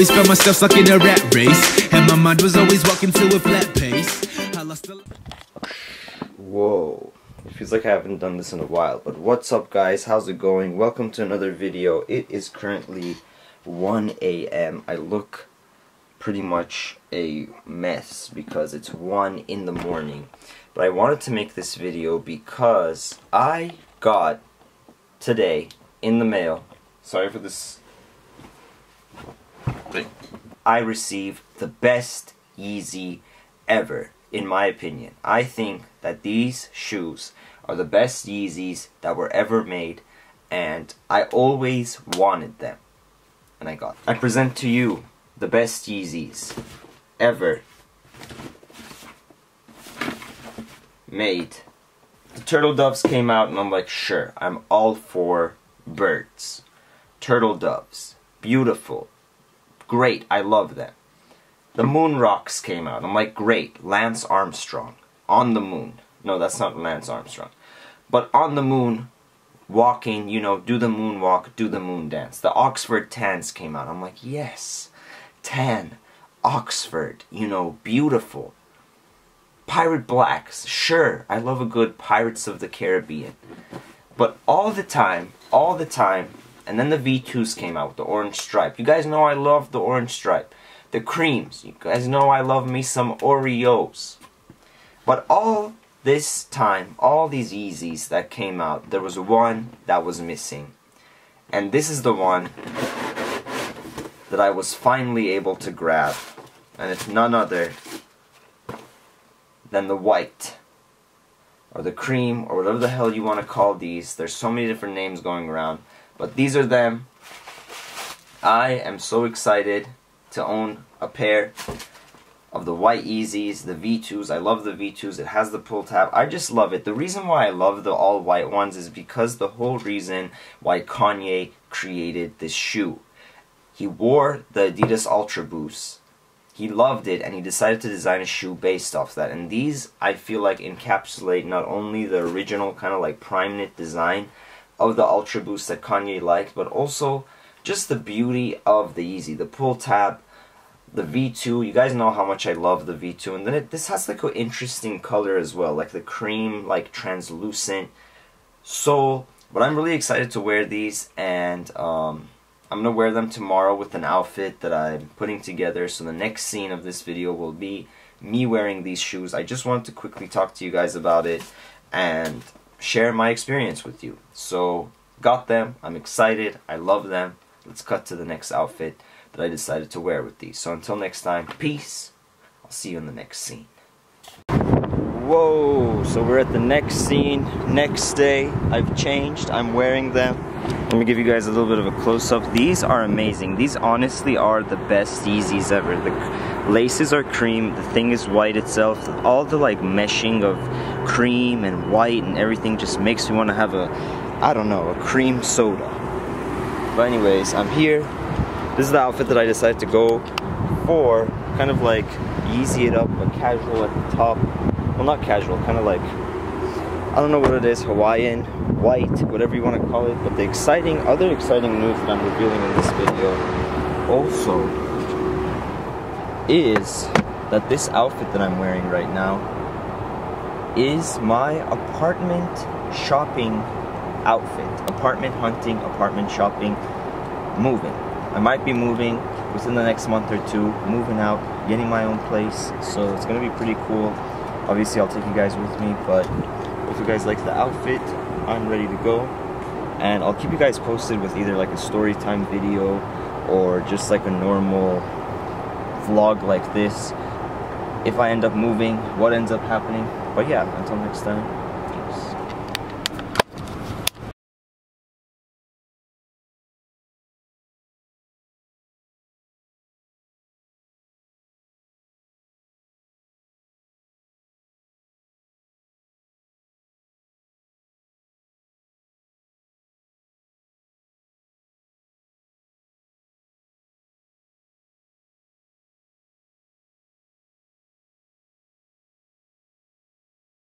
always found myself stuck in a rat race, and my mind was always walking to a flat pace. Whoa. It feels like I haven't done this in a while. But what's up guys? How's it going? Welcome to another video. It is currently 1 a.m. I look pretty much a mess because it's 1 in the morning. But I wanted to make this video because I got today in the mail. Sorry for this. I received the best Yeezy ever in my opinion. I think that these shoes are the best Yeezys that were ever made, and I always wanted them. And I got them. I present to you the best Yeezys ever made. The Turtle Doves came out, and I'm like, sure, I'm all for birds. Turtle Doves. Beautiful. Great, I love that. The Moon Rocks came out. I'm like, great, Lance Armstrong on the moon. No, that's not Lance Armstrong. But on the moon, walking, you know, do the moonwalk, do the moon dance. The Oxford Tans came out. I'm like, yes, tan, Oxford, you know, beautiful. Pirate Blacks, sure, I love a good Pirates of the Caribbean. But all the time, all the time, and then the V2s came out with the orange stripe. You guys know I love the orange stripe the creams. You guys know I love me some Oreos. But all this time, all these Yeezys that came out, there was one that was missing. And this is the one that I was finally able to grab. And it's none other than the white. Or the cream, or whatever the hell you want to call these. There's so many different names going around. But these are them. I am so excited to own a pair of the white Yeezys, the V2s. I love the V2s. It has the pull tab. I just love it. The reason why I love the all white ones is because the whole reason why Kanye created this shoe. He wore the Adidas Ultra Boost. He loved it and he decided to design a shoe based off that. And these, I feel like, encapsulate not only the original kind of like prime knit design of the Ultra Boost that Kanye liked, but also just the beauty of the Yeezy, the pull tab, the V2. You guys know how much I love the V2, and then it, this has like an interesting color as well, like the cream, like translucent sole. But I'm really excited to wear these, and um, I'm gonna wear them tomorrow with an outfit that I'm putting together. So the next scene of this video will be me wearing these shoes. I just wanted to quickly talk to you guys about it and share my experience with you. So got them. I'm excited. I love them. Let's cut to the next outfit that I decided to wear with these. So until next time, peace. I'll see you in the next scene. Whoa, so we're at the next scene, next day. I've changed, I'm wearing them. Let me give you guys a little bit of a close-up. These are amazing. These honestly are the best Yeezys ever. The laces are cream, the thing is white itself. All the like meshing of cream and white and everything just makes me want to have a, I don't know, a cream soda. But anyways, I'm here. This is the outfit that I decided to go for. Kind of like easy it up, but casual at the top. Well, not casual, kind of like, I don't know what it is, Hawaiian, white, whatever you want to call it. But the exciting, other exciting news that I'm revealing in this video also is that this outfit that I'm wearing right now is my apartment shopping outfit. Apartment hunting, apartment shopping, moving. I might be moving within the next month or two, moving out, getting my own place. So it's gonna be pretty cool. Obviously, I'll take you guys with me, but if you guys like the outfit, I'm ready to go. And I'll keep you guys posted with either like a story time video or just like a normal vlog like this. If I end up moving, what ends up happening. But yeah, until next time.